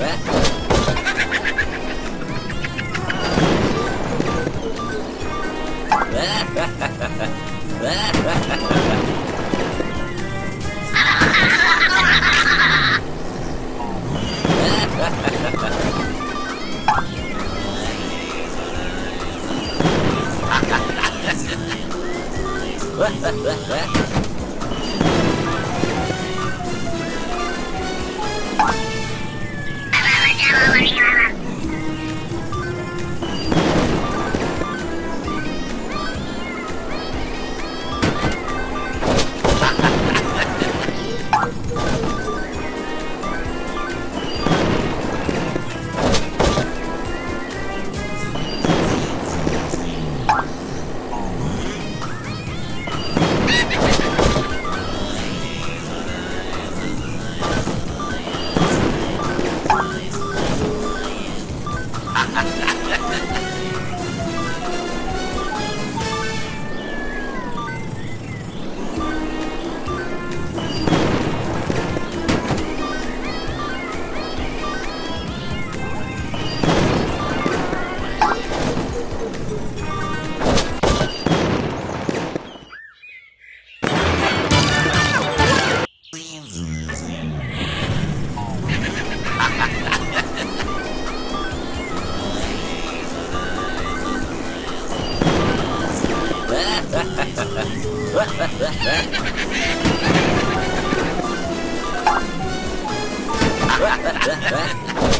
Wah, wah, wah, wah. Ha ha ha ha!